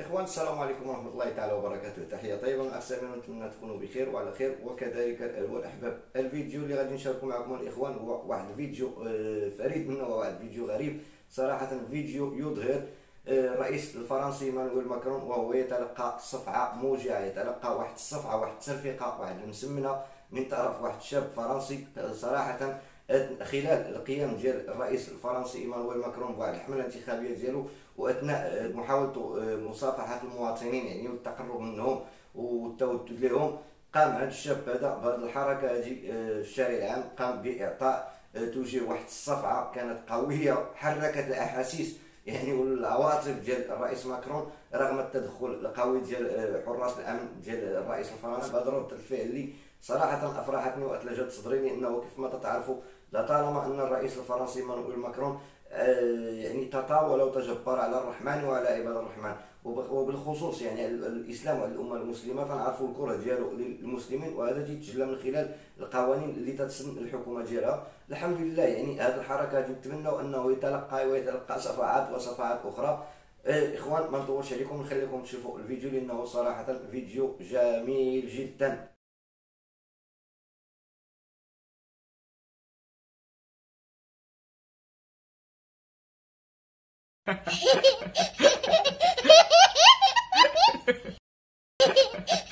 إخوان السلام عليكم ورحمة الله تعالى وبركاته. تحية طيبة. من نتمنى تكونوا بخير وعلى خير وكذلك الاحباب الفيديو اللي غادي نشاركه معكم الإخوان هو واحد الفيديو آه، فريد من نوعه واحد الفيديو غريب. صراحة فيديو يظهر آه، الرئيس الفرنسي إيمانويل ماكرون وهو يتلقى صفعة موجعة يتلقى واحد الصفعة واحد الترفيقه واحد المسمنة من طرف واحد الشاب فرنسي. صراحة خلال القيام ديال الرئيس الفرنسي إيمانويل ماكرون بواحد الحملة الانتخابية ديالو وأثناء محاولة مصافحة المواطنين يعني والتقرب منهم والتودد لهم قام هذا الشاب هذا بهذه الحركة هذه آه، الشارع العام قام بإعطاء آه، توجيه واحد الصفعة كانت قوية حركت الأحاسيس يعني والعواطف ديال الرئيس ماكرون رغم التدخل القوي ديال آه، حراس الأمن ديال الرئيس الفرنسي بهذا رد الفعل صراحة أفرحتني واثلجت صدري لأنه كيف ما تتعرفوا لطالما أن الرئيس الفرنسي مانويل ماكرون يعني تطاول وتجبر على الرحمن وعلى عباد الرحمن. وبالخصوص يعني الإسلام والأمة المسلمة فنعرفوا الكرة ديالو للمسلمين وهذا تيتجلى من خلال القوانين اللي تتسن الحكومة ديالها. الحمد لله يعني هذه الحركة هذه نتمنوا أنه يتلقى ويتلقى صفعات وصفعات أخرى. إيه إخوان ما نطولش عليكم نخليكم تشوفوا الفيديو لأنه صراحة فيديو جميل جدا. ヘヘヘヘヘヘヘヘヘヘヘヘ。